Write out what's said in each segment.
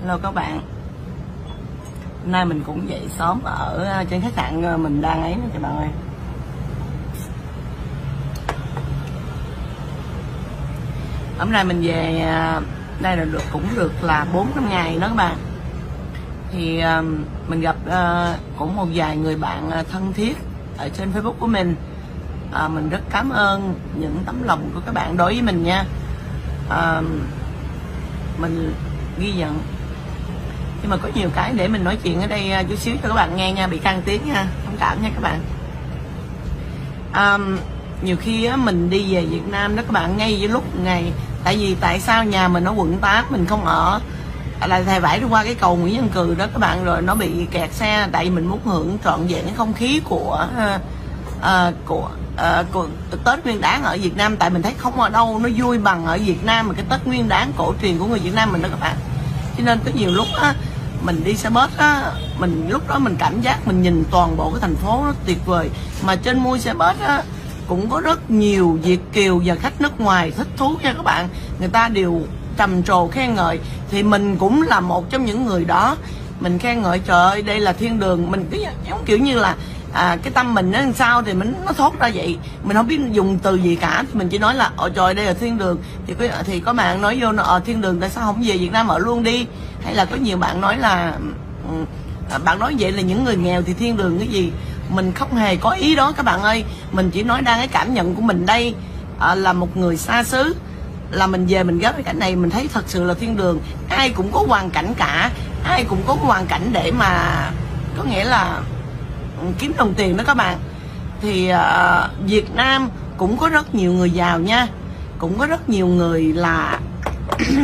hello các bạn. Hôm nay mình cũng dậy sớm ở ờ, trên khách sạn ờ, mình đang ấy nè các bạn ơi. Hôm nay mình về ờ, đây là được cũng được là bốn năm ngày đó các bạn. Thì mình gặp cũng một vài người bạn thân thiết ở trên facebook của mình. À, mình rất cảm ơn những tấm lòng của các bạn đối với mình nha. À, mình ghi nhận nhưng mà có nhiều cái để mình nói chuyện ở đây à, chút xíu cho các bạn nghe nha bị căng tiếng nha thông cảm nha các bạn. Um, nhiều khi á, mình đi về Việt Nam đó các bạn ngay với lúc ngày tại vì tại sao nhà mình ở quận 8 mình không ở à, là thầy vải đi qua cái cầu Nguyễn Văn Cừ đó các bạn rồi nó bị kẹt xe tại vì mình muốn hưởng trọn vẹn cái không khí của uh, của uh, của Tết Nguyên Đán ở Việt Nam. Tại mình thấy không ở đâu nó vui bằng ở Việt Nam mà cái Tết Nguyên Đán cổ truyền của người Việt Nam mình đó các bạn. Cho nên có nhiều lúc á mình đi xe bus á, mình lúc đó mình cảm giác mình nhìn toàn bộ cái thành phố nó tuyệt vời. Mà trên mui xe bus á, cũng có rất nhiều việt kiều và khách nước ngoài thích thú nha các bạn. Người ta đều trầm trồ khen ngợi. Thì mình cũng là một trong những người đó. Mình khen ngợi, trời ơi, đây là thiên đường. Mình cứ giống kiểu như là à, cái tâm mình nó làm sao thì mình nó thốt ra vậy. Mình không biết dùng từ gì cả. Mình chỉ nói là ôi trời đây là thiên đường. Thì có thì có bạn nói vô nó ở thiên đường tại sao không về Việt Nam ở luôn đi? Hay là có nhiều bạn nói là à, bạn nói vậy là những người nghèo thì thiên đường cái gì? Mình không hề có ý đó các bạn ơi. Mình chỉ nói đang cái cảm nhận của mình đây à, là một người xa xứ là mình về mình ghé cái cảnh này mình thấy thật sự là thiên đường. Ai cũng có hoàn cảnh cả. Ai cũng có hoàn cảnh để mà có nghĩa là kiếm đồng tiền đó các bạn. Thì uh, Việt Nam cũng có rất nhiều người giàu nha. Cũng có rất nhiều người là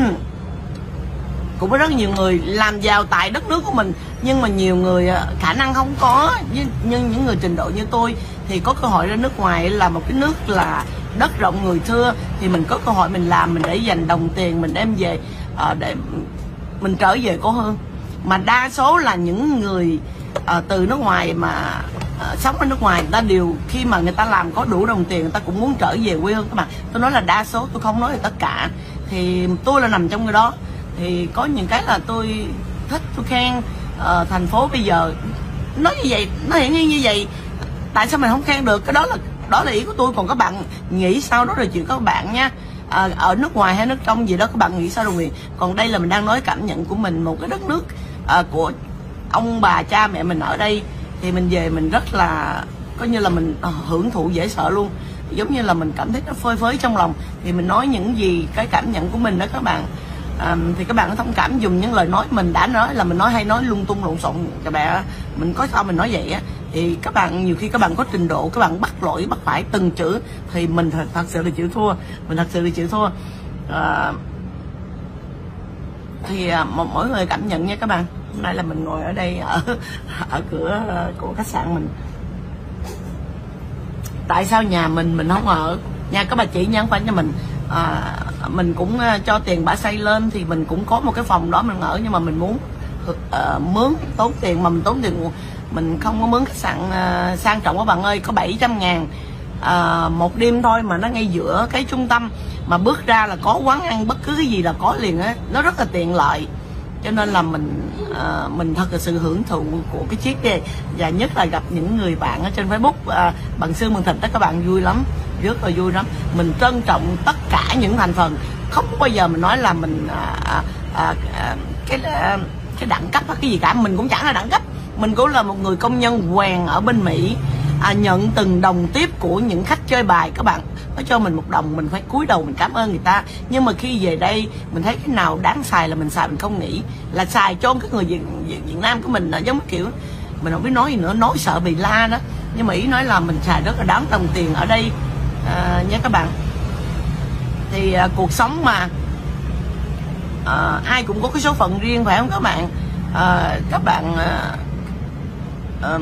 cũng có rất nhiều người làm giàu tại đất nước của mình. Nhưng mà nhiều người à, khả năng không có. Nhưng, những người trình độ như tôi thì có cơ hội ra nước ngoài là một cái nước là đất rộng người thưa. Thì mình có cơ hội mình làm mình để dành đồng tiền mình đem về à, để mình trở về cố hương. Mà đa số là những người à, từ nước ngoài mà à, sống ở nước ngoài người ta đều khi mà người ta làm có đủ đồng tiền người ta cũng muốn trở về quê hương các bạn. Tôi nói là đa số tôi không nói là tất cả. Thì tôi là nằm trong người đó. Thì có những cái là tôi thích tôi khen à, thành phố bây giờ. Nói như vậy nó hiển nhiên như vậy tại sao mình không khen được? Cái đó là đó là ý của tôi. Còn các bạn nghĩ sao? Đó là chuyện các bạn nha. À, ở nước ngoài hay nước trong gì đó các bạn nghĩ sao rồi? Còn đây là mình đang nói cảm nhận của mình một cái đất nước à, của ông bà cha mẹ mình ở đây thì mình về mình rất là coi như là mình ờ, hưởng thụ dễ sợ luôn. Giống như là mình cảm thấy nó phơi phới trong lòng. Thì mình nói những gì cái cảm nhận của mình đó các bạn. À, thì các bạn có thông cảm dùng những lời nói mình đã nói là mình nói hay nói lung tung lộn xộn các bạn mình có sao mình nói vậy á. Thì các bạn nhiều khi các bạn có trình độ các bạn bắt lỗi bắt phải từng chữ thì mình thật, thật sự là chịu thua. Mình thật sự là chịu thua. À, thì à, một mỗi người cảm nhận nha các bạn. Hôm nay là mình ngồi ở đây ở ở cửa của khách sạn mình. Tại sao nhà mình mình không ở? Nhà các bà chị nha không phải cho mình. À, mình cũng à, cho tiền bà xây lên thì mình cũng có một cái phòng đó mình ở nhưng mà mình muốn uh, mướn tốn tiền mà mình tốn tiền. Mình không có mướn khách sạn uh, sang trọng các bạn ơi có 700 ngàn à, một đêm thôi mà nó ngay giữa cái trung tâm mà bước ra là có quán ăn bất cứ cái gì là có liền á nó rất là tiện lợi. Cho nên là mình à, mình thật là sự hưởng thụ của cái chiếc này và nhất là gặp những người bạn ở trên facebook ờ, à, bằng xương bằng thịt đó các bạn vui lắm rất là vui lắm. Mình trân trọng tất cả những thành phần. Không bao giờ mình nói là mình à, à, à, cái à, cái đẳng cấp hay cái gì cả. Mình cũng chẳng là đẳng cấp. Mình cũng là một người công nhân quèn ở bên mỹ à, nhận từng đồng tiếp của những khách chơi bài. Các bạn nó cho mình một đồng mình phải cúi đầu mình cảm ơn người ta. Nhưng mà khi về đây mình thấy cái nào đáng xài là mình xài mình không nghĩ là xài cho cái người Việt, Việt, Việt Nam của mình. Là giống kiểu mình không biết nói gì nữa nói sợ bị la đó. Nhưng mà ý nói là mình xài rất là đáng đồng tiền ở đây. À, nha các bạn. Thì à, cuộc sống mà à, ai cũng có cái số phận riêng phải không các bạn? À, các bạn à, à,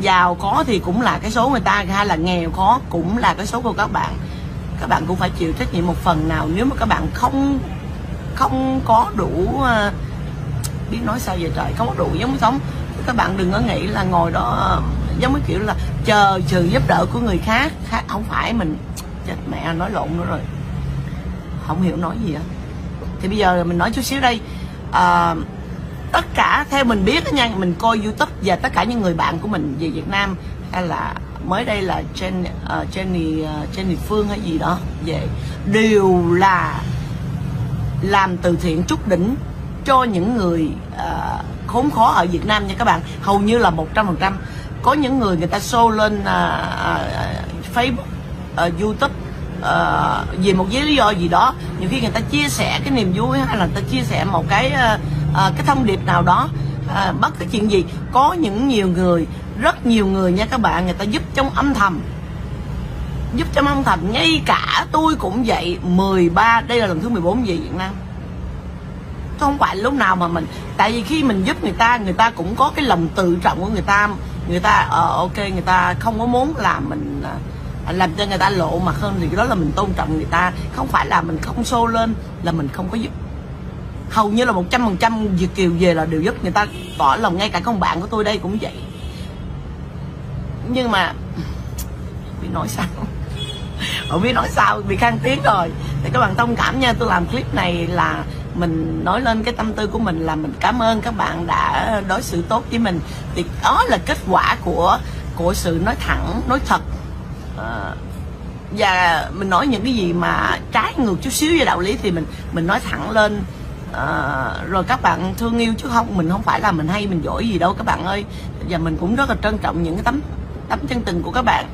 giàu có thì cũng là cái số người ta hay là nghèo khó cũng là cái số của các bạn. Các bạn cũng phải chịu trách nhiệm một phần nào. Nếu mà các bạn không không có đủ uh, biết nói sao về trời không có đủ giống sống các bạn đừng có nghĩ là ngồi đó ờ, giống cái kiểu là chờ sự giúp đỡ của người khác. Khác không phải mình chết mẹ nói lộn nữa rồi. Không hiểu nói gì á. Thì bây giờ mình nói chút xíu đây. À, tất cả theo mình biết đó nha mình coi youtube và tất cả những người bạn của mình về việt nam hay là mới đây là Jen, uh, Jenny uh, Jenny Phương hay gì đó về đều là làm từ thiện chút đỉnh cho những người uh, khốn khó ở Việt Nam nha các bạn. Hầu như là 100% có những người người ta show lên uh, uh, Facebook uh, YouTube Ờ, uh, vì một lý do gì đó nhiều khi người ta chia sẻ cái niềm vui hay là người ta chia sẻ một cái uh, uh, cái thông điệp nào đó uh, bất cứ chuyện gì. Có những nhiều người rất nhiều người nha các bạn người ta giúp trong âm thầm. Giúp trong âm thầm ngay cả tôi cũng vậy 13 đây là lần thứ 14 về Việt Nam. Tôi không phải lúc nào mà mình tại vì khi mình giúp người ta người ta cũng có cái lòng tự trọng của người ta. Người ta uh, ok người ta không có muốn làm mình uh, làm cho người ta lộ mặt hơn thì đó là mình tôn trọng người ta. Không phải là mình không xô lên, là mình không có giúp. Hầu như là một trăm phần trăm Việt Kiều về là đều giúp người ta. Tỏ lòng ngay cả con bạn của tôi đây cũng vậy. Nhưng mà bị nói sao. Không biết nói sao, bị khang tiếng rồi. Thì các bạn thông cảm nha, tôi làm clip này là mình nói lên cái tâm tư của mình là mình cảm ơn các bạn đã đối xử tốt với mình. Thì đó là kết quả của của sự nói thẳng, nói thật à, và mình nói những cái gì mà trái ngược chút xíu với đạo lý thì mình mình nói thẳng lên. À, rồi các bạn thương yêu chứ không mình không phải là mình hay mình giỏi gì đâu các bạn ơi. Và mình cũng rất là trân trọng những cái tấm tấm chân tình của các bạn.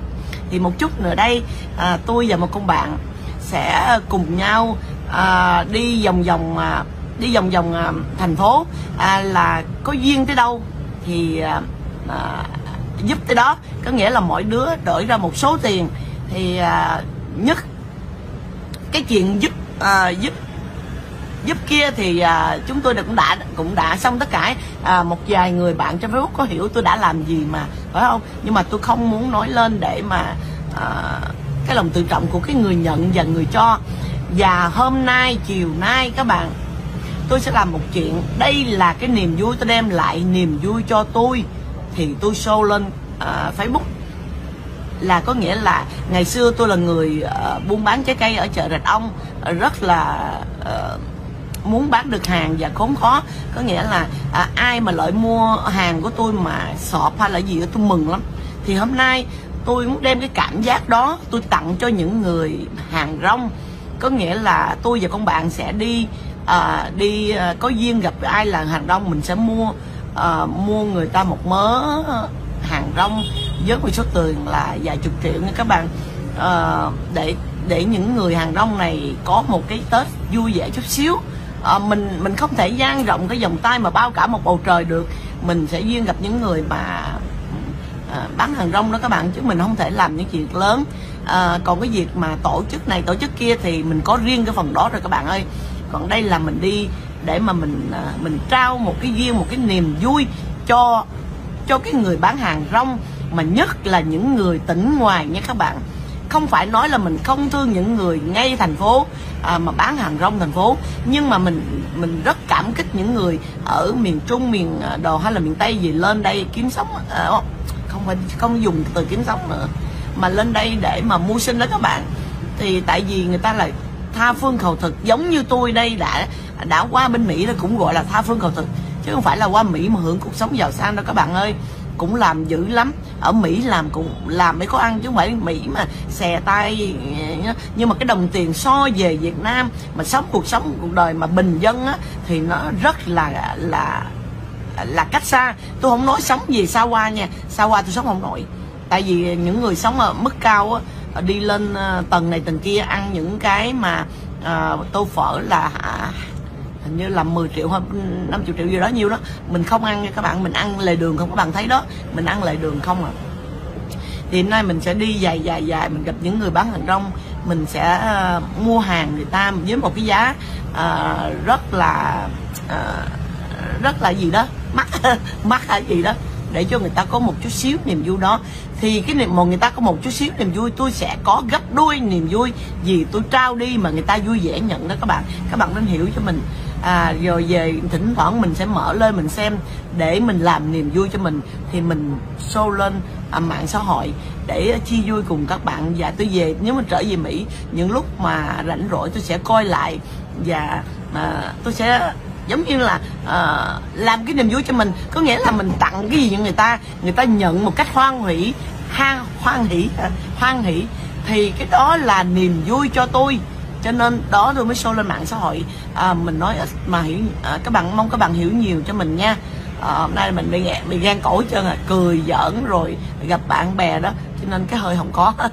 Thì một chút nữa đây à, tôi và một con bạn sẽ cùng nhau à, đi vòng vòng à, đi vòng vòng à, thành phố. À, là có duyên tới đâu thì à, à, giúp tới đó. Có nghĩa là mỗi đứa đổi ra một số tiền. Thì à, nhất cái chuyện giúp à, giúp giúp kia thì à, chúng tôi cũng đã cũng đã xong tất cả. À, một vài người bạn trong Facebook có hiểu tôi đã làm gì mà phải không? Nhưng mà tôi không muốn nói lên để mà à, cái lòng tự trọng của cái người nhận và người cho. Và hôm nay chiều nay các bạn tôi sẽ làm một chuyện. Đây là cái niềm vui tôi đem lại niềm vui cho tôi thì tôi show lên uh, Facebook. Là có nghĩa là ngày xưa tôi là người uh, buôn bán trái cây ở chợ Rạch Ông à, rất là uh, muốn bán được hàng và khốn khó. Có nghĩa là à, ai mà lợi mua hàng của tôi mà sọp hay là gì đó tôi mừng lắm. Thì hôm nay tôi muốn đem cái cảm giác đó tôi tặng cho những người hàng rong. Có nghĩa là tôi và con bạn sẽ đi à, đi à, có duyên gặp ai là hàng rong mình sẽ mua uh, mua người ta một mớ hàng rong với một số tiền là vài chục triệu nha các bạn. Uh, để để những người hàng rong này có một cái tết vui vẻ chút xíu. À, mình mình không thể dang rộng cái vòng tay mà bao cả một bầu trời được. Mình sẽ duyên gặp những người mà à, bán hàng rong đó các bạn chứ mình không thể làm những chuyện lớn. À, còn cái việc mà tổ chức này tổ chức kia thì mình có riêng cái phần đó rồi các bạn ơi. Còn đây là mình đi để mà mình à, mình trao một cái duyên một cái niềm vui cho cho cái người bán hàng rong mà nhất là những người tỉnh ngoài nha các bạn. Không phải nói là mình không thương những người ngay thành phố à, mà bán hàng rong thành phố nhưng mà mình mình rất cảm kích những người ở miền trung miền à, đồ hay là miền tây gì lên đây kiếm sống à, không phải không dùng từ kiếm sống nữa mà lên đây để mà mưu sinh đó các bạn. Thì tại vì người ta là tha phương cầu thực giống như tôi đây đã đã qua bên mỹ nó cũng gọi là tha phương cầu thực. Chứ không phải là qua mỹ mà hưởng cuộc sống giàu sang đâu các bạn ơi. Cũng làm dữ lắm. Ở Mỹ làm cũng làm mới có ăn chứ không phải Mỹ mà xè tay nhưng mà cái đồng tiền so về Việt Nam mà sống cuộc sống cuộc đời mà bình dân á thì nó rất là là là cách xa. Tôi không nói sống gì xa qua nha. Xa qua tôi sống không nổi. Tại vì những người sống ở mức cao á đi lên ờ, tầng này tầng kia ăn những cái mà ờ, uh, tô phở là à, hình như là 10 triệu hoặc 50 triệu gì đó nhiêu đó. Mình không ăn nha các bạn mình ăn lề đường không? Các bạn thấy đó mình ăn lề đường không à thì hôm nay mình sẽ đi dài dài dài. Mình gặp những người bán hàng rong. Mình sẽ uh, mua hàng người ta với một cái giá uh, rất là uh, rất là gì đó mắc mắc hay gì đó để cho người ta có một chút xíu niềm vui đó. Thì cái niềm mà người ta có một chút xíu niềm vui tôi sẽ có gấp đôi niềm vui vì tôi trao đi mà người ta vui vẻ nhận đó các bạn. Các bạn nên hiểu cho mình à, rồi về thỉnh thoảng mình sẽ mở lên mình xem để mình làm niềm vui cho mình. Thì mình show lên à, mạng xã hội để chia vui cùng các bạn. Và tôi về nếu mà trở về Mỹ những lúc mà rảnh rỗi tôi sẽ coi lại. Và à, tôi sẽ giống như là à, làm cái niềm vui cho mình. Có nghĩa là mình tặng cái gì cho người ta người ta nhận một cách hoan hỷ ha hoan hỷ à, hoan hỷ. Thì cái đó là niềm vui cho tôi cho nên đó tôi mới show lên mạng xã hội à, mình nói mà hiểu à, các bạn mong các bạn hiểu nhiều cho mình nha. À, hôm nay mình bị bị gan cổ chân à cười giỡn rồi gặp bạn bè đó cho nên cái hơi không có.